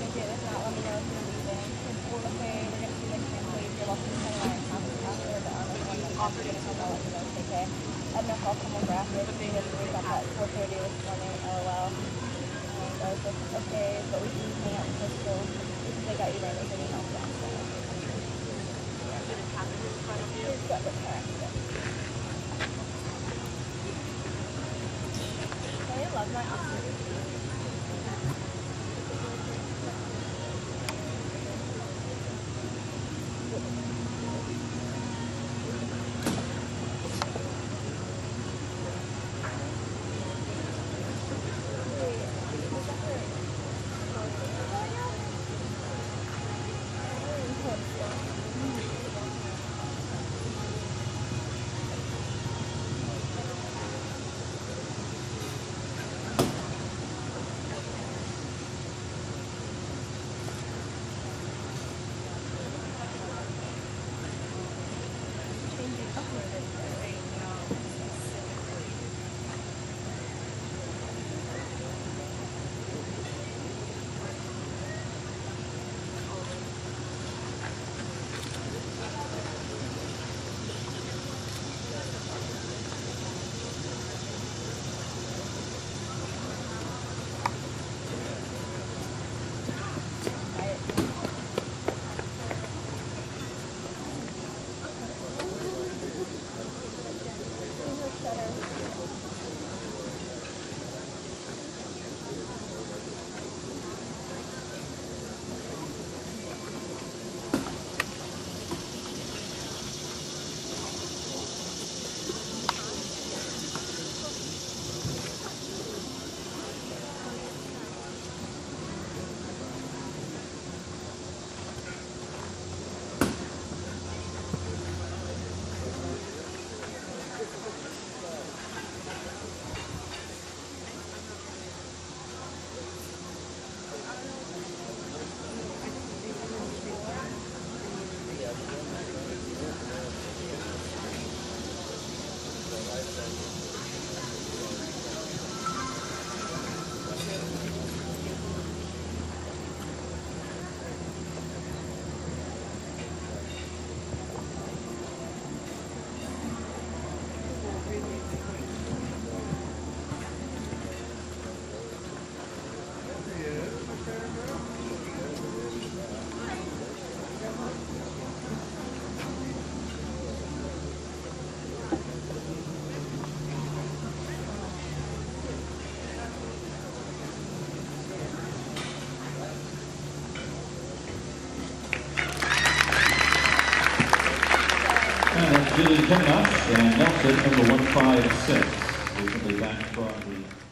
make it. If not, let me know if you're leaving. We're okay, we're. You're welcome to after the one. Me know, okay? I I'll come. We had to wake up at four thirty this morning. And I was like, okay, but we can hang out because still, because got you there, anything else so. It's got. I love my office. And Jillian Kemenosh and Nelzon, number 156, recently back from the